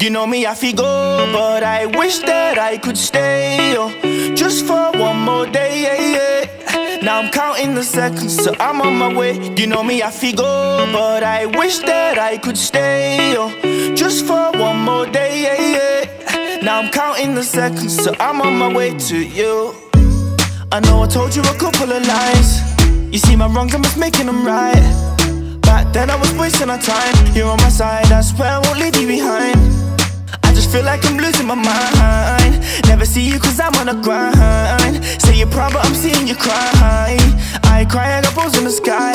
You know me, I feel go, but I wish that I could stay, just for one more day, yeah, yeah. Now I'm counting the seconds, so I'm on my way. You know me, I feel go, but I wish that I could stay, just for one more day, yeah, yeah. Now I'm counting the seconds, so I'm on my way to you. I know I told you a couple of lies. You see my wrongs, I'm just making them right. Back then I was wasting our time. You're on my side, I swear like I'm losing my mind. Never see you cause I'm on a grind. Say you're proud but I'm seeing you cry I cry, I got balls in the sky.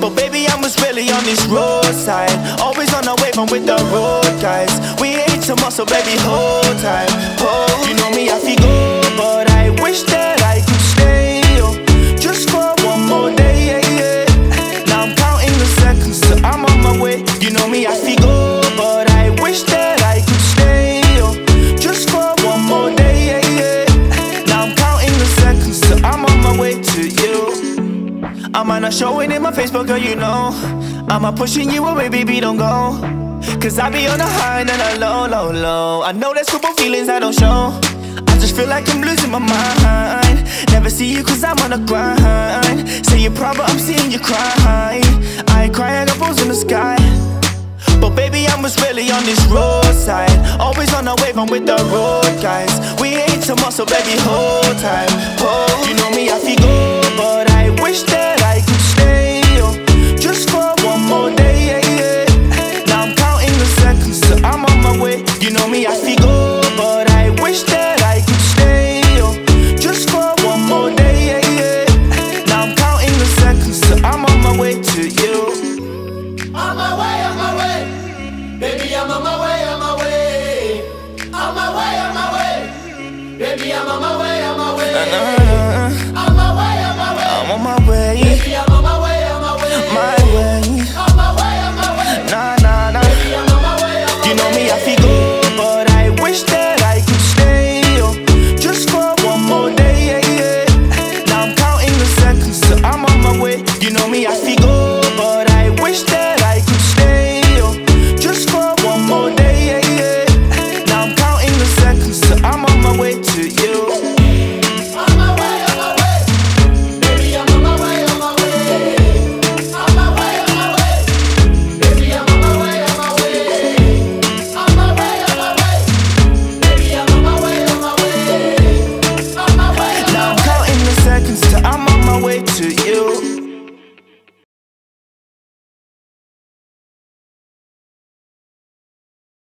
But baby I was really on this roadside. Always on the wave, I'm with the road guys. We ain't so much, so baby hold tight Hold, I might not show it in my Facebook, girl, you know. I'm not pushing you away, baby, don't go. Cause I be on the high and a low, low, low. I know there's couple feelings I don't show. I just feel like I'm losing my mind. Never see you cause I'm on the grind. Say you're proud but I'm seeing you cry. I cry, I got balls in the sky. But baby, I was really on this roadside. Always on the wave, I'm with the road guys. We ain't so much, so baby, hold tight. Hold, I'm on my way, on my way. On my way, on my way. Baby, I'm on my way, on my way. Uh, On my way, on my way. I'm on my way, Baby, I'm on my way, on my way. my way. On my way, on my way. Nah, nah, nah. Baby, I'm on my way, on my You know me, I feel good.